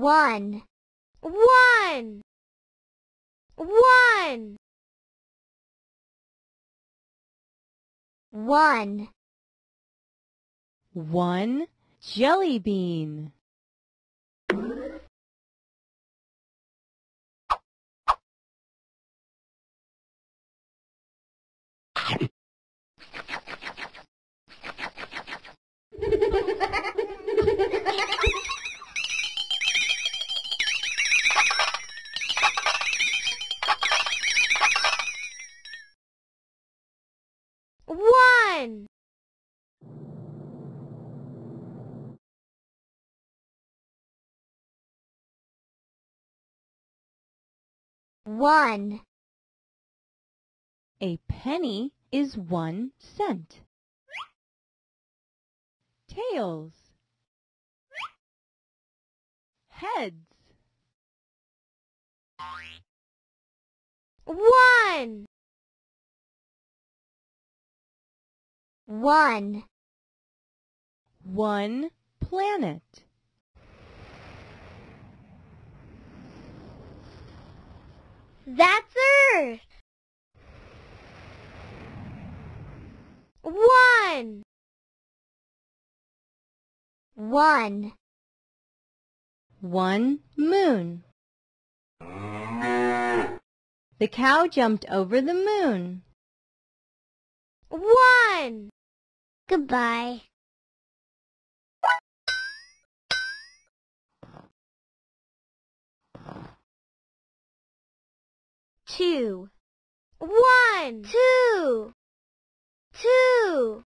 One. One. One. One. One jelly bean. One. One. A penny is one cent. Tails. Heads. One. One. One planet. That's Earth. One. One. One moon. The cow jumped over the moon. One. Goodbye. Two. One. Two. Two.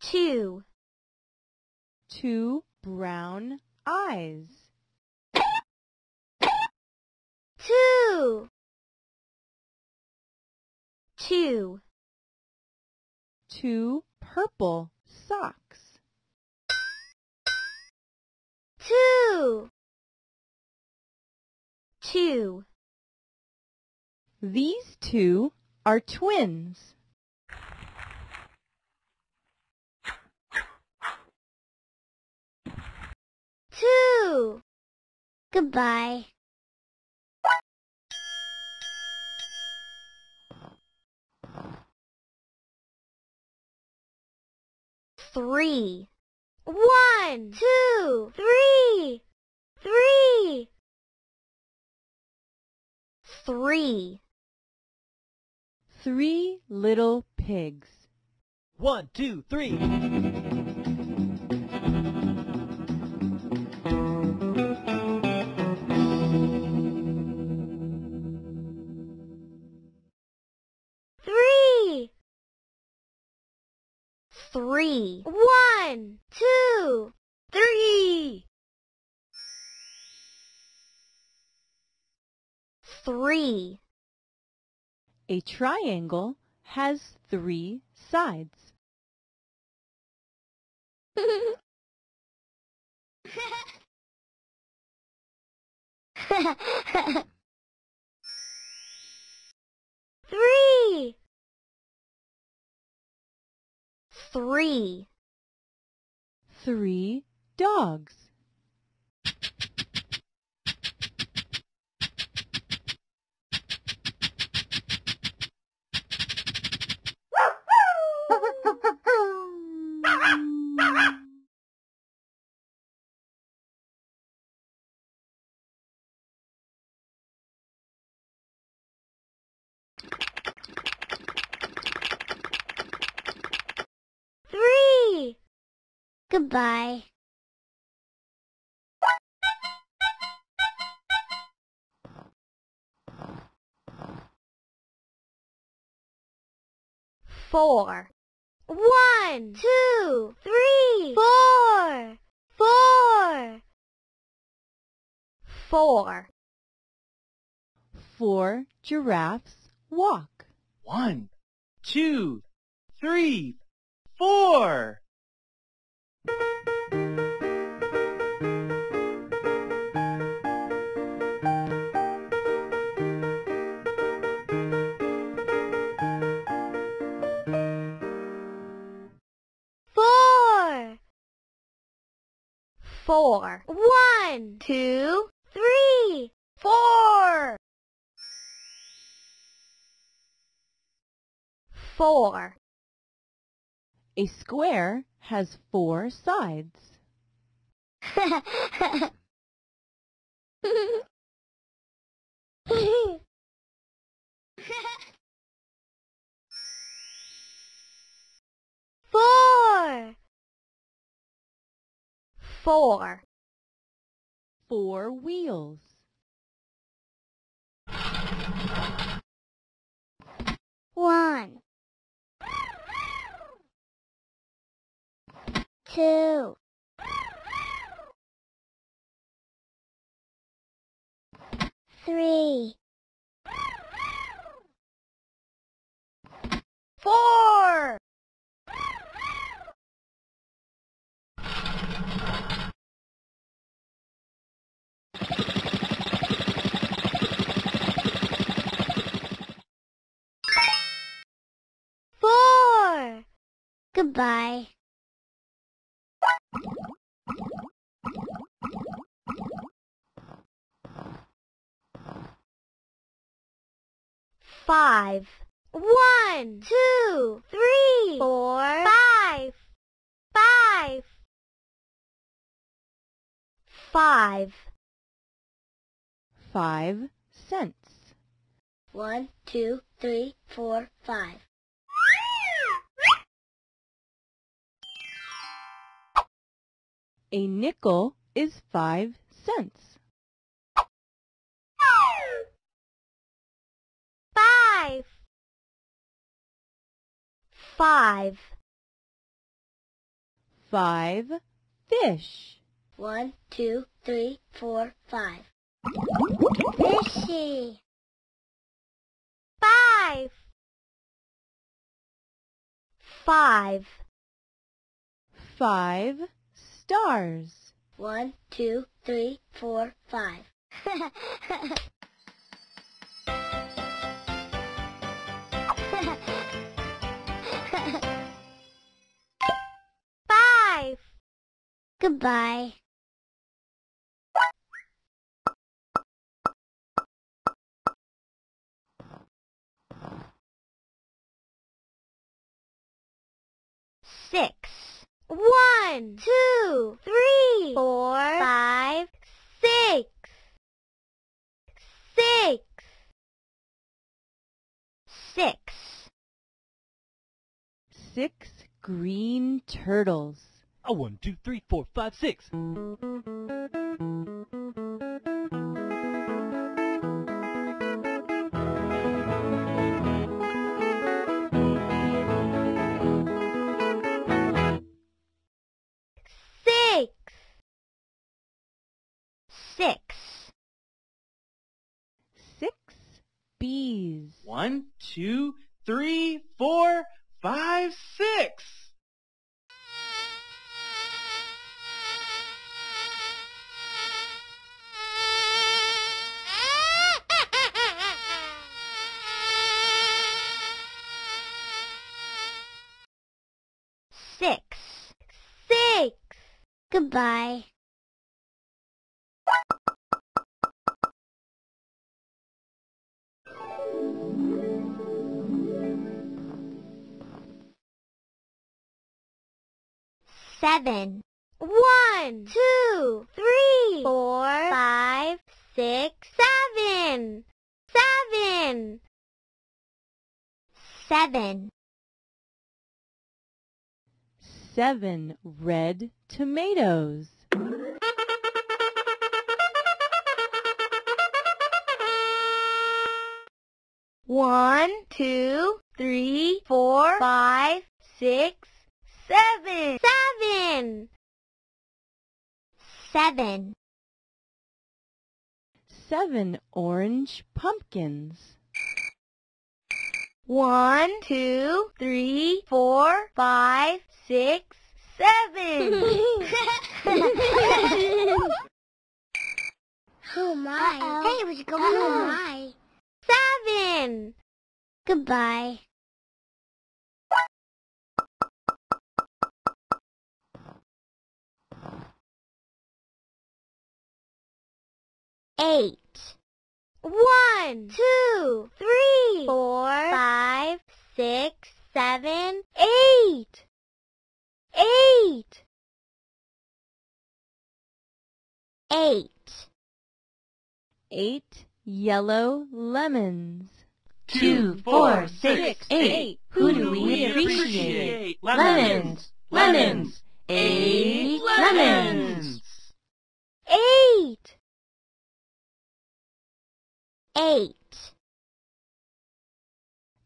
Two. Two brown eyes. Two. Two. Two purple socks. Two. Two. These two are twins. Two. Goodbye. Three. One, two, three, three, three. Three little pigs. One, two, three. Three. Three. One, two, Three. A triangle has three sides. Three. Three. Three dogs. Three. Goodbye. Four. One, two, three, four, four, four. Four giraffes walk. One, two, three, four. Four. four. One, two, Four. A square has four sides. Four. Four. Four wheels. One. Two. Three. Four. Goodbye. Five. One, two, three, four, five. Five. Five. Five cents. One, two, three, four, five. A nickel is five cents. Five. Five. Five fish. One, two, three, four, five. Fishy. Five. Five. Five stars. One, two, three, four, five. Five. Goodbye. Six. One, two, three, four, five, six. Six. Six. Six green turtles. A one, two, three, four, five, six. Six. Six. Six bees. One, two, three, four, five, six. Six. Six. Goodbye. Seven. One, two, three, four, five, six, seven. Seven. Seven. Seven red tomatoes. One, two, three, four, five, six, seven. Seven. Seven. Seven orange pumpkins. One, two, three, four, five, six, seven. oh my. Hey, we should go oh my. Seven. Goodbye. Eight. One, two, three, four, five, six, seven, eight. Eight. Eight. Eight yellow lemons. Two, four, six, eight. Who do we appreciate? Lemons, lemons, eight lemons. Eight. Eight.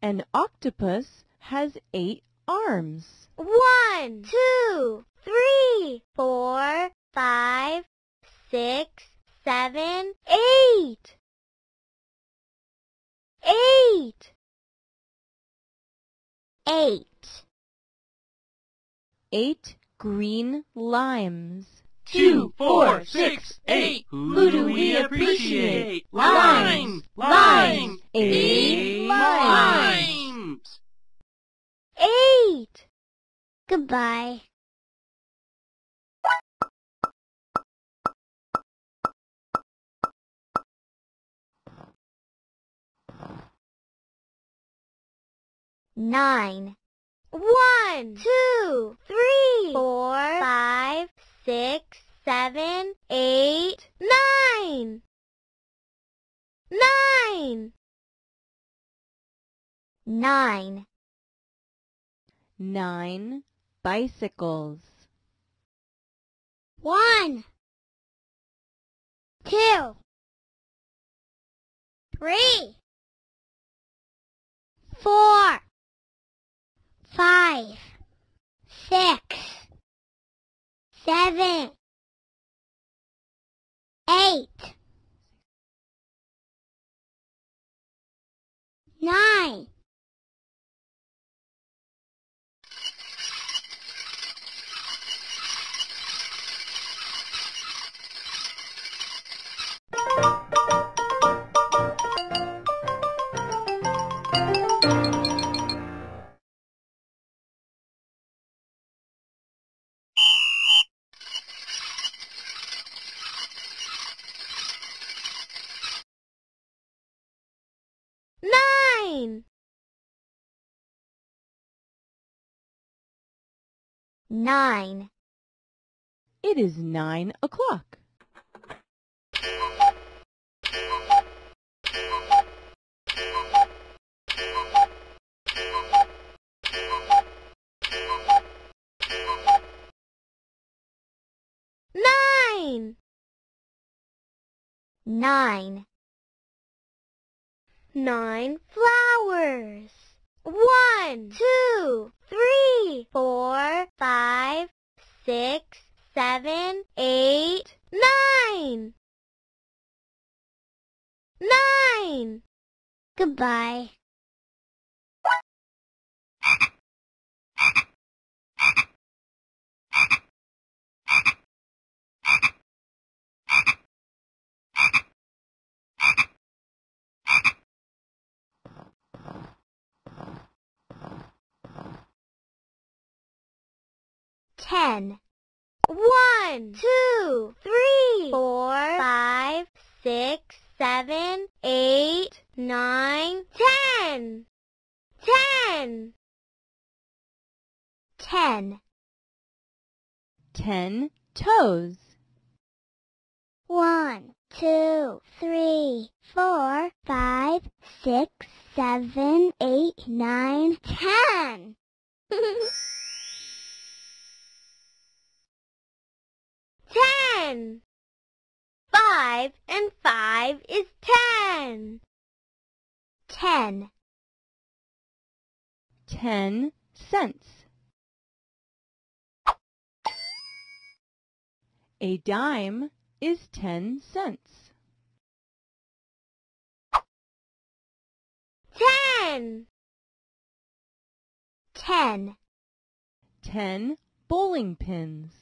An octopus has eight arms. One, two, three, four, five, six, seven, eight. Eight. Eight. Eight green limes. Two, four, six, eight. Who do we appreciate? Limes, limes, eight limes. Eight. Goodbye. Nine. One, two, three, four, five, six, seven, eight, nine. Nine. Nine. Nine bicycles. One, two, three, four, five, six, seven, eight, nine. Nine. It is nine o'clock. Nine. Nine. Nine flowers. One, two, three, four, five, six, seven, eight, nine. Nine. Goodbye. Ten. One, two, three, four, five, six, seven, eight, nine, ten. Ten. Ten. Ten toes. One, two, three, four, five, six, seven, eight, nine, ten. ten. Five and five is ten. Ten. Ten cents. A dime is ten cents. Ten. Ten. Ten bowling pins.